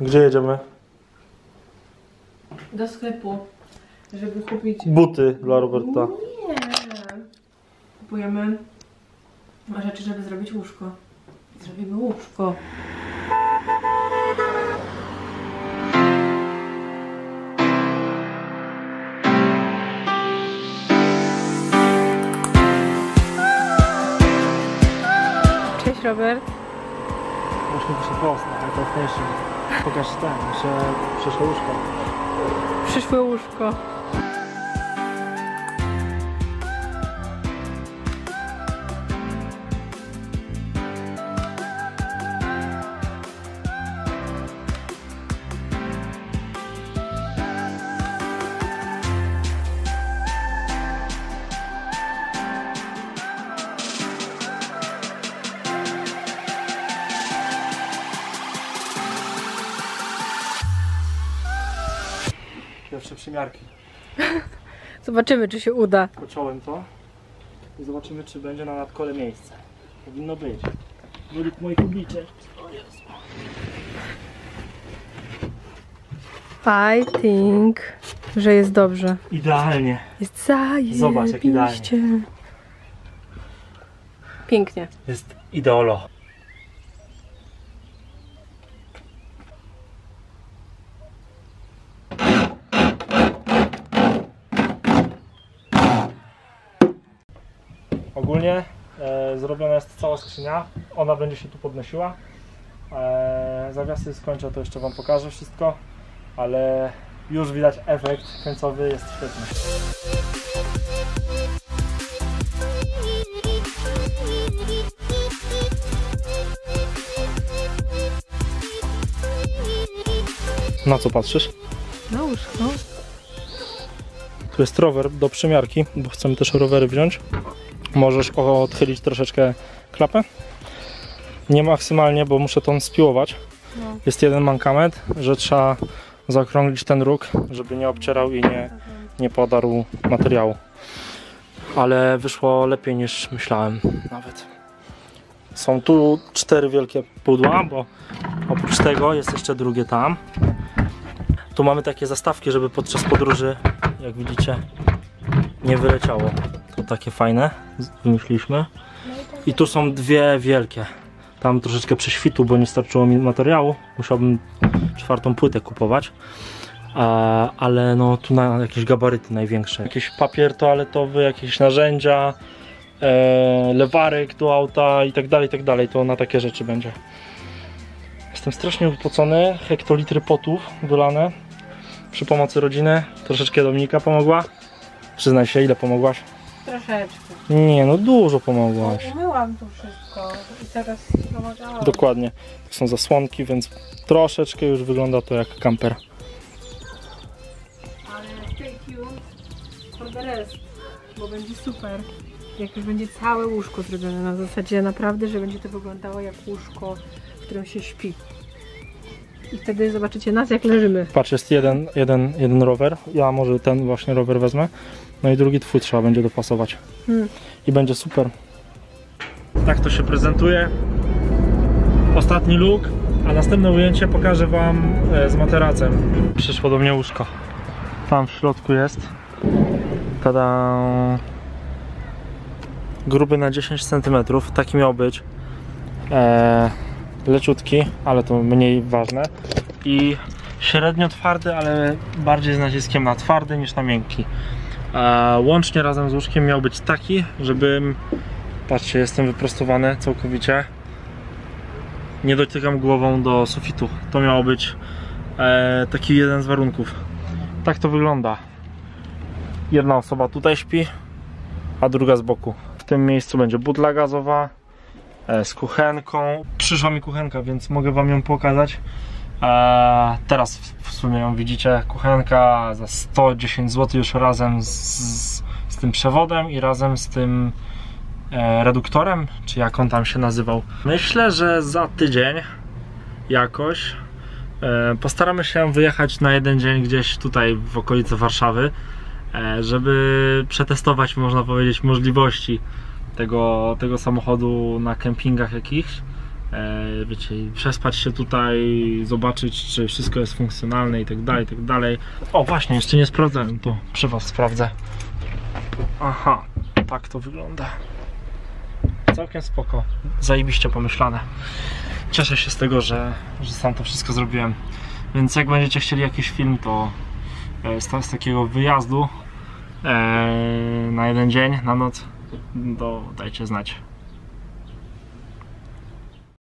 Gdzie jedziemy? Do sklepu, żeby kupić... Buty dla Roberta. Nie. Kupujemy rzeczy, żeby zrobić łóżko. Zrobimy łóżko. Cześć Robert. Właśnie wyszedł post na Nation. Pokaż ten, że przyszło łóżko. Przyszłe łóżko. Pierwsze przymiarki. Zobaczymy, czy się uda. Począłem to i zobaczymy, czy będzie na nadkole miejsce. Powinno być. Według moich obliczeń. I think, że jest dobrze. Idealnie. Jest zajebiście. Zobacz, jak idealnie. Pięknie. Jest ideolo. Ogólnie e, zrobiona jest cała skrzynia. Ona będzie się tu podnosiła. E, zawiasy skończę, to jeszcze Wam pokażę wszystko. Ale już widać efekt końcowy jest świetny. Na co patrzysz? Na łóżko. Tu jest rower do przymiarki, bo chcemy też rowery wziąć. Możesz odchylić troszeczkę klapę. Nie maksymalnie, bo muszę to spiłować. No. Jest jeden mankament, że trzeba zaokrąglić ten róg, żeby nie obcierał i nie, nie podarł materiału. Ale wyszło lepiej niż myślałem nawet. Są tu cztery wielkie pudła, bo oprócz tego jest jeszcze drugie tam. Tu mamy takie zastawki, żeby podczas podróży, jak widzicie, nie wyleciało. To takie fajne, wymyśliliśmy. I tu są dwie wielkie. Tam troszeczkę prześwitu, bo nie starczyło mi materiału. Musiałbym czwartą płytę kupować. Ale no tu na jakieś gabaryty największe. Jakiś papier toaletowy, jakieś narzędzia, e, lewarek do auta i tak dalej, i tak dalej. To na takie rzeczy będzie. Jestem strasznie upocony. Hektolitry potów wylane przy pomocy rodziny. Troszeczkę Dominika pomogła. Przyznaj się, ile pomogłaś? Troszeczkę. Nie, no dużo pomogłaś. Umyłam tu wszystko i teraz pomagałam. Dokładnie. To są zasłonki, więc troszeczkę już wygląda to jak kamper. Ale stay tuned for the rest, bo będzie super. Jak już będzie całe łóżko zrobione na zasadzie naprawdę, że będzie to wyglądało jak łóżko, w którym się śpi. I wtedy zobaczycie nas jak leżymy. Patrz, jest jeden, jeden, jeden rower. Ja może ten właśnie rower wezmę. No i drugi twój trzeba będzie dopasować. Hmm. I będzie super. Tak to się prezentuje. Ostatni look, a następne ujęcie pokażę Wam e, z materacem. Przyszło do mnie łóżko. Tam w środku jest. Tada. Gruby na 10 cm. Taki miał być. E, leciutki, ale to mniej ważne. I średnio twardy, ale bardziej z naciskiem na twardy niż na miękki. A łącznie razem z łóżkiem miał być taki, żebym. Patrzcie, jestem wyprostowany całkowicie. Nie dotykam głową do sufitu. To miało być e, taki jeden z warunków. Tak to wygląda. Jedna osoba tutaj śpi, a druga z boku. W tym miejscu będzie butla gazowa z kuchenką. Przyszła mi kuchenka, więc mogę Wam ją pokazać. E, teraz w- sumie ją widzicie. Kuchenka za 110 zł już razem z, z, tym przewodem i razem z tym e, reduktorem, czy jak on tam się nazywał. Myślę, że za tydzień jakoś e, postaramy się wyjechać na jeden dzień gdzieś tutaj w okolicy Warszawy, e, żeby przetestować, można powiedzieć, możliwości tego, tego samochodu na kempingach jakichś. e, wiecie, przespać się tutaj, zobaczyć, czy wszystko jest funkcjonalne i tak dalej, i tak dalej. O, właśnie, jeszcze nie sprawdzałem, to przy Was sprawdzę. Aha, tak to wygląda. Całkiem spoko, zajebiście pomyślane. Cieszę się z tego, że, że sam to wszystko zrobiłem. Więc jak będziecie chcieli jakiś film, to e, z, z takiego wyjazdu e, na jeden dzień, na noc, to dajcie znać.